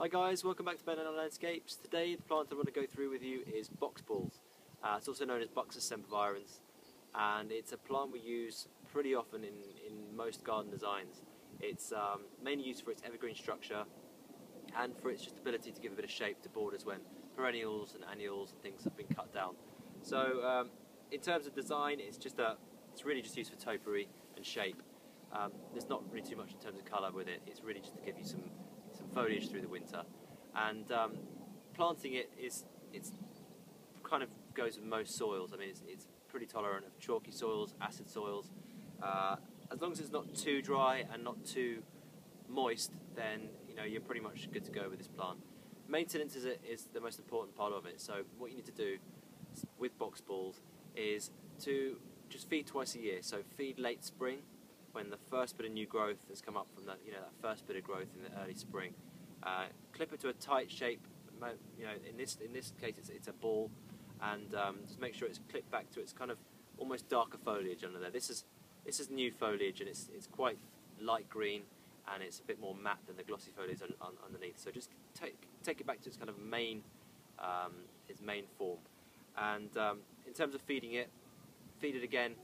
Hi guys, welcome back to Ben and Landscapes. Today the plant I want to go through with you is box balls. Uh, it's also known as Buxus sempervirens and it's a plant we use pretty often in, in most garden designs. It's um, mainly used for its evergreen structure and for its just ability to give a bit of shape to borders when perennials and annuals and things have been cut down. So um, in terms of design it's just a, it's really just used for topiary and shape. Um, there's not really too much in terms of colour with it, it's really just to give you some foliage through the winter. And um, planting it is it's kind of goes with most soils. I mean, it's, it's pretty tolerant of chalky soils, acid soils. Uh, as long as it's not too dry and not too moist, then you know you're pretty much good to go with this plant. Maintenance is, a, is the most important part of it. So what you need to do with box balls is to just feed twice a year. So feed late spring when the first bit of new growth has come up from that, you know, that first bit of growth in the early spring. Uh, clip it to a tight shape. You know, in this in this case, it's, it's a ball, and um, just make sure it's clipped back to its kind of almost darker foliage under there. This is this is new foliage, and it's it's quite light green, and it's a bit more matte than the glossy foliage underneath. So just take take it back to its kind of main um, its main form. And um, in terms of feeding it, feed it again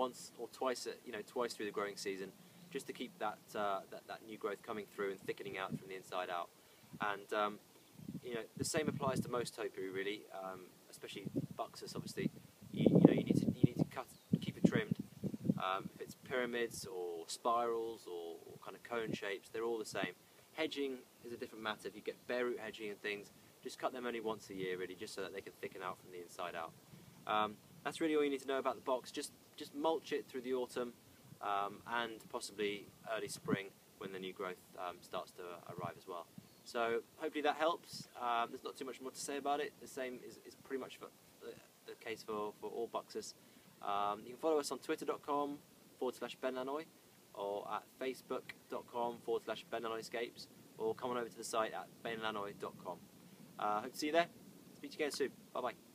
once or twice, you know, twice through the growing season, just to keep that, uh, that, that new growth coming through and thickening out from the inside out. And um, you know, the same applies to most topiary really, um, especially Buxus. Obviously, you, you, know, you need to you need to cut, keep it trimmed. Um, if it's pyramids or spirals or, or, kind of cone shapes, they're all the same. Hedging is a different matter. If you get bare root hedging and things, just cut them only once a year, really, just so that they can thicken out from the inside out. That's really all you need to know about the box. Just just mulch it through the autumn um, and possibly early spring when the new growth um, starts to arrive as well. So hopefully that helps. Um, there's not too much more to say about it. The same is, is pretty much the, the, case for, for all boxes. Um, you can follow us on twitter.com forward slash Ben Lannoy or at facebook.com forward slash Ben Escapes or come on over to the site at benlannoy.com. Uh, hope to see you there. Speak to you again soon. Bye bye.